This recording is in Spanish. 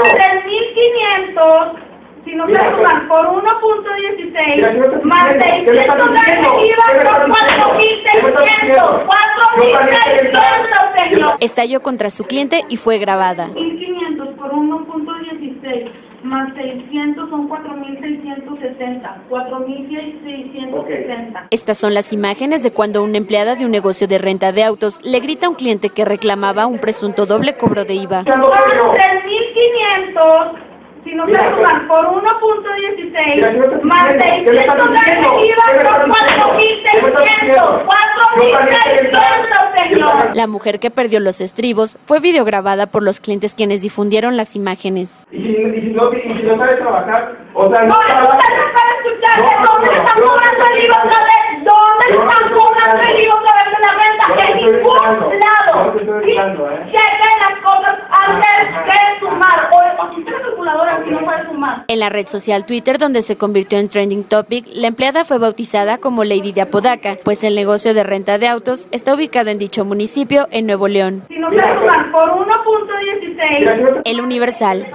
3.500, si no se suman por Mira, 1.16, yo no estoy más diciendo, ¿qué me estás 600 de diciendo? IVA ¿Qué me son estás diciendo? ¿Qué me estás 4.600, diciendo? 4.600, señor. Estalló contra su cliente y fue grabada. 1.500 por 1.16 más 600 son 4.660. 4.660. Estas son las imágenes de cuando una empleada de un negocio de renta de autos le grita a un cliente que reclamaba un presunto doble cobro de IVA. Son 3.500. Si no se suman por Mira, yo no 1.16 estoy más diciendo, ¿qué me 600 estás de diciendo? IVA ¿Qué me son estás diciendo? ¿Qué me estás 4.600. diciendo? 4.600, señor. La mujer que perdió los estribos fue videograbada por los clientes quienes difundieron las imágenes. Y si, y si no, y si no sabe trabajar, o sea, No, no. En la red social Twitter, donde se convirtió en trending topic, la empleada fue bautizada como Lady de Apodaca, pues el negocio de renta de autos está ubicado en dicho municipio, en Nuevo León. Si no por Mira, 1.16 yo no estoy El Universal.